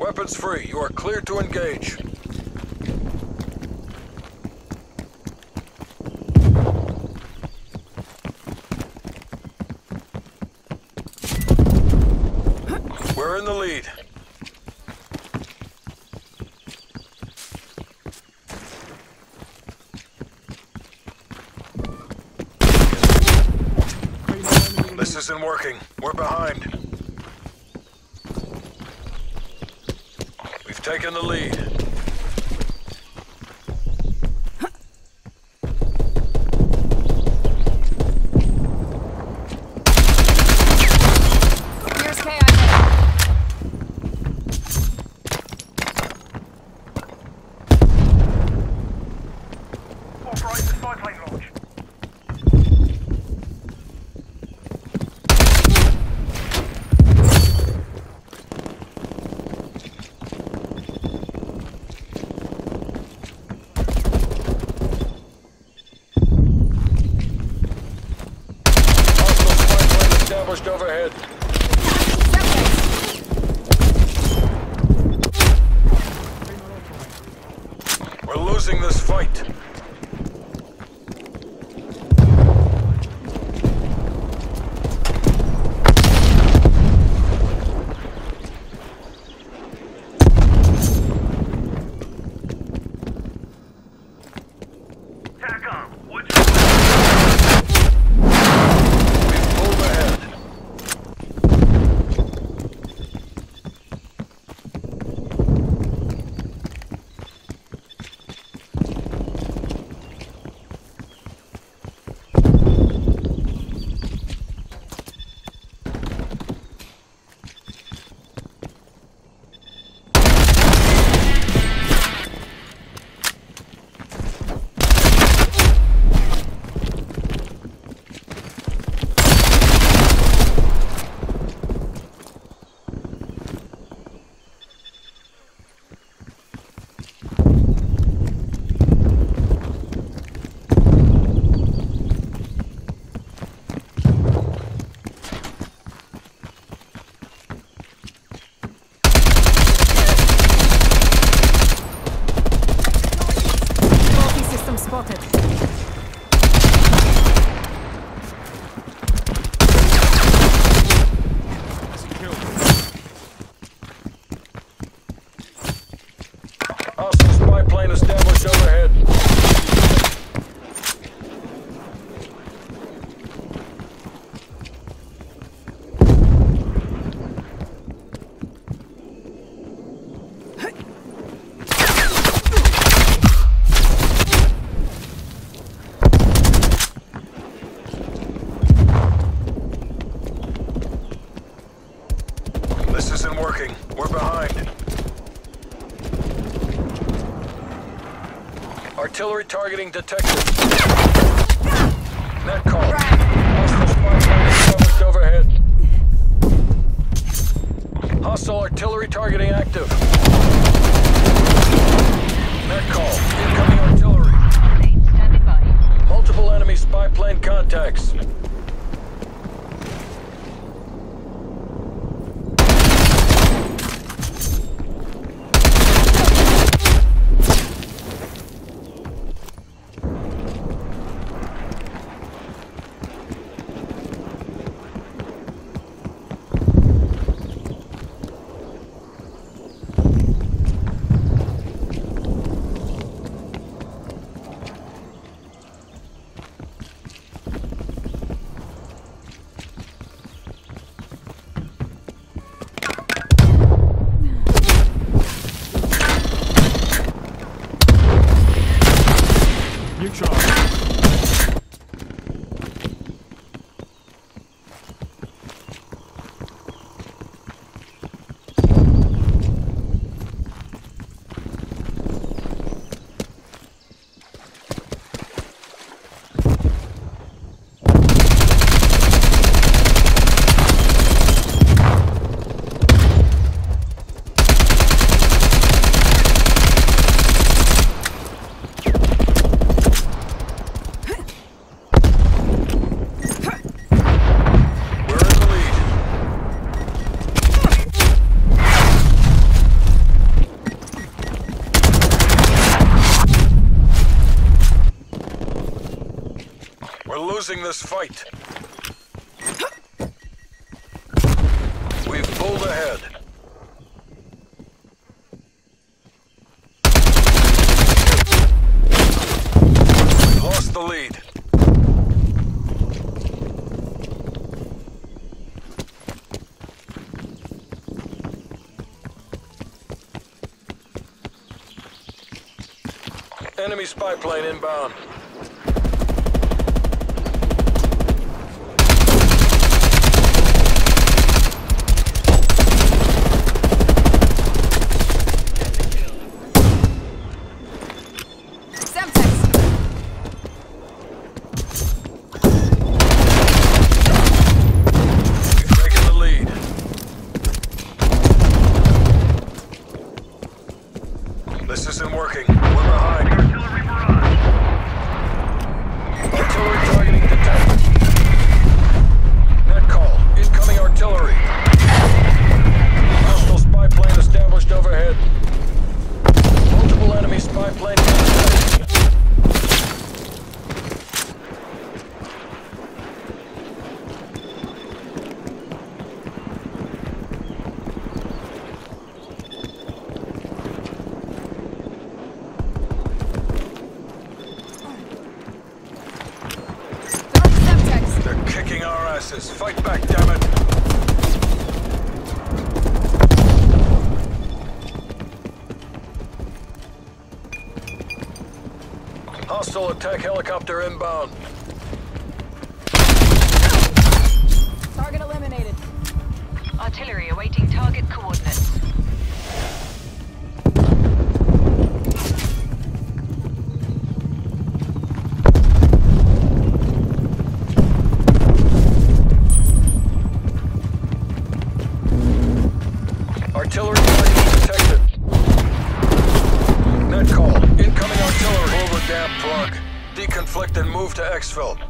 Weapons free. You are clear to engage. We're in the lead. This isn't working. We're behind. We've the lead. Here's KIA. Authorized the spy plane launch. Hostile spy plane established working. We're behind. Artillery targeting detected. Net call. Hostile overhead. Hostile artillery targeting active. Losing this fight. We've pulled ahead. Lost the lead. Enemy spy plane inbound. Kicking. Fight back, damn it. Hostile attack helicopter inbound. Target eliminated. Artillery awaiting target coordinates. Deconflict and move to exfil.